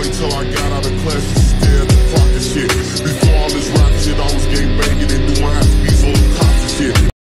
wait till I got